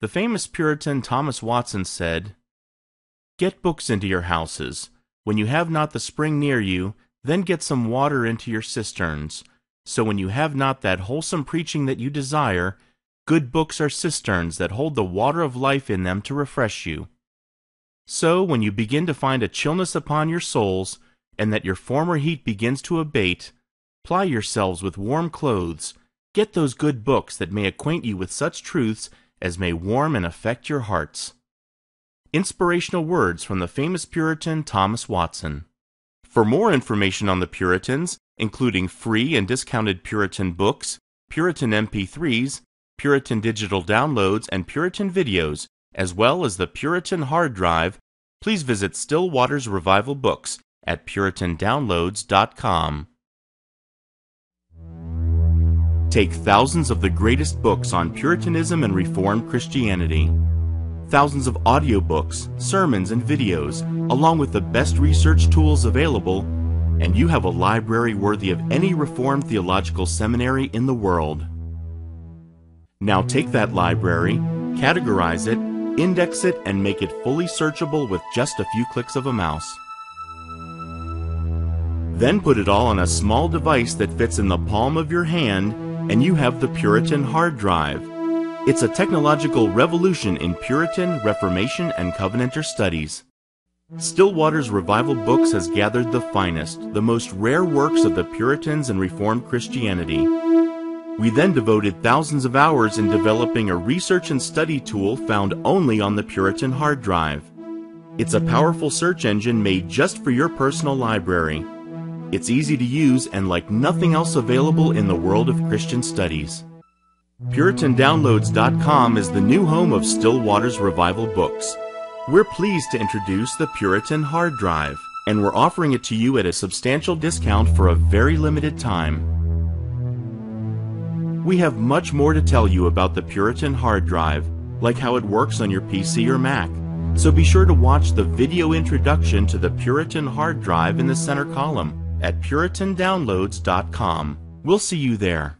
The famous Puritan Thomas Watson said, Get books into your houses. When you have not the spring near you, then get some water into your cisterns. So when you have not that wholesome preaching that you desire, good books are cisterns that hold the water of life in them to refresh you. So when you begin to find a chillness upon your souls, and that your former heat begins to abate, ply yourselves with warm clothes, get those good books that may acquaint you with such truths as may warm and affect your hearts. Inspirational words from the famous Puritan Thomas Watson. For more information on the Puritans, including free and discounted Puritan books, Puritan MP3s, Puritan digital downloads, and Puritan videos, as well as the Puritan hard drive, please visit Still Waters Revival Books at puritandownloads.com. Take thousands of the greatest books on Puritanism and Reformed Christianity, thousands of audiobooks, sermons, and videos, along with the best research tools available, and you have a library worthy of any Reformed theological seminary in the world. Now take that library, categorize it, index it, and make it fully searchable with just a few clicks of a mouse. Then put it all on a small device that fits in the palm of your hand, and you have the Puritan hard drive. It's a technological revolution in Puritan, Reformation, and Covenanter studies. Still Waters Revival Books has gathered the finest, the most rare works of the Puritans and Reformed Christianity. We then devoted thousands of hours in developing a research and study tool found only on the Puritan hard drive. It's a powerful search engine made just for your personal library. It's easy to use and like nothing else available in the world of Christian studies. PuritanDownloads.com is the new home of Still Waters Revival Books. We're pleased to introduce the Puritan Hard Drive, and we're offering it to you at a substantial discount for a very limited time. We have much more to tell you about the Puritan Hard Drive, like how it works on your PC or Mac. So be sure to watch the video introduction to the Puritan Hard Drive in the center column at puritandownloads.com. We'll see you there.